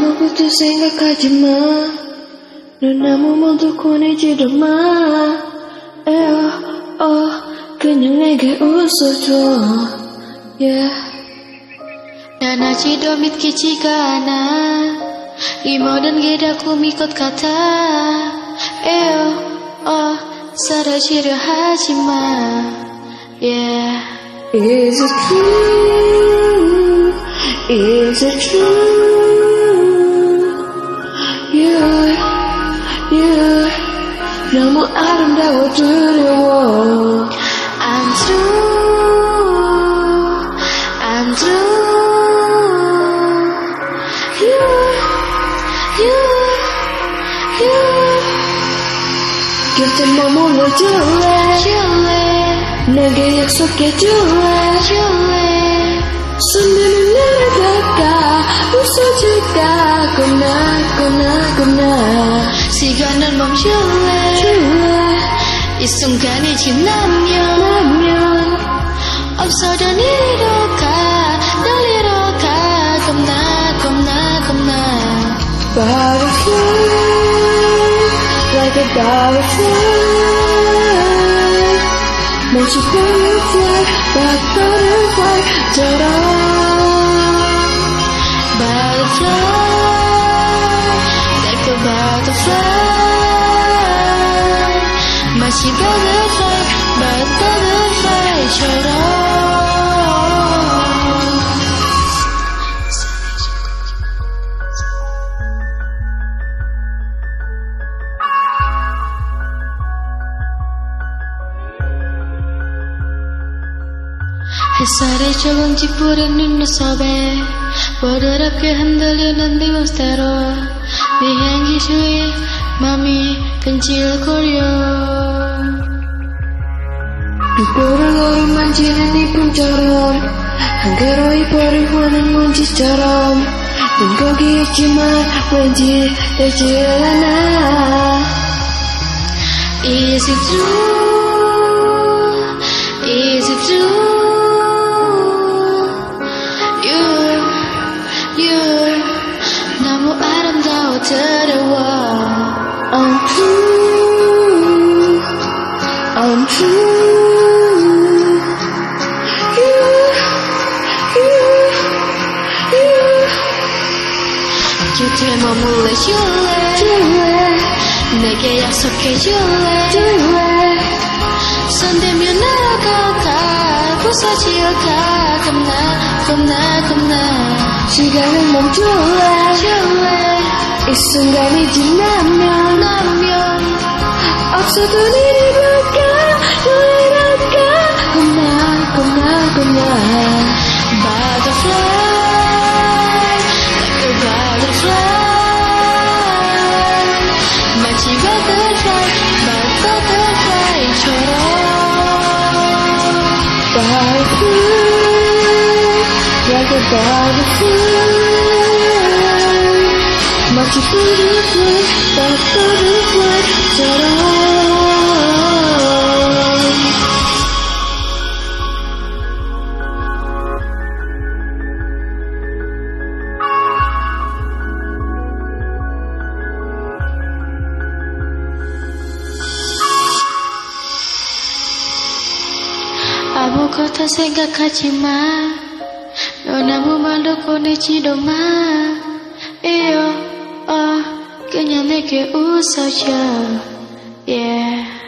아무것도 생각하지 마. 넌 아무 말도 꺼내지도 마. 에어, 어, 그냥 내게 웃어줘. Yeah. 난 아직도 믿기지가 않아. 이 모든 게 다 꿈인 것 같아. 에어, 어, 사라지려 하지 마. Yeah. Is it true? Is it true? 너무 아름다워 두려워. I'm through. I'm through. You, you, you. 곁에 머물러 줄래? 줄래, 내게 약속해 줄래? 줄래. 손들을 내려갈까? 웃어줄까? 꺼나, 꺼나, 꺼나. 시간을 멈출래. 줄래? 이 순간이 지나면 라면. 없어져 이리로 가, 널리로 가. 겁나, 겁나, 겁나. Butterfly, like a butterfly. 마치 butterfly, like butterfly처럼. Butterfly, 마치 butterfly, but butterfly처럼. 햇살에 적은 찌푸린 눈눈썹에 부드럽게 흔들리는 네 멋대로 네 향기 주위 맘이 근질거려 눈 보를 어루만지는 이 꿈처럼 한가로이 버릴 화는 먼지처럼 넌 거기 있지만 왠지 되지 않아 Is it true? 곁에 머물러 줄래 줄래 내게 약속해 줄래 줄래 손대면 날아가 부서지어 가 겁나 겁나 겁나 시간을 멈출래 줄래 이 순간이 지나면 나면 없어도 이리 마치 butterfly but butterfly처럼 아무것도 생각하지 마. Tornamo mando con ichido ma Io, oh, che ne me che uso ciao Yeah.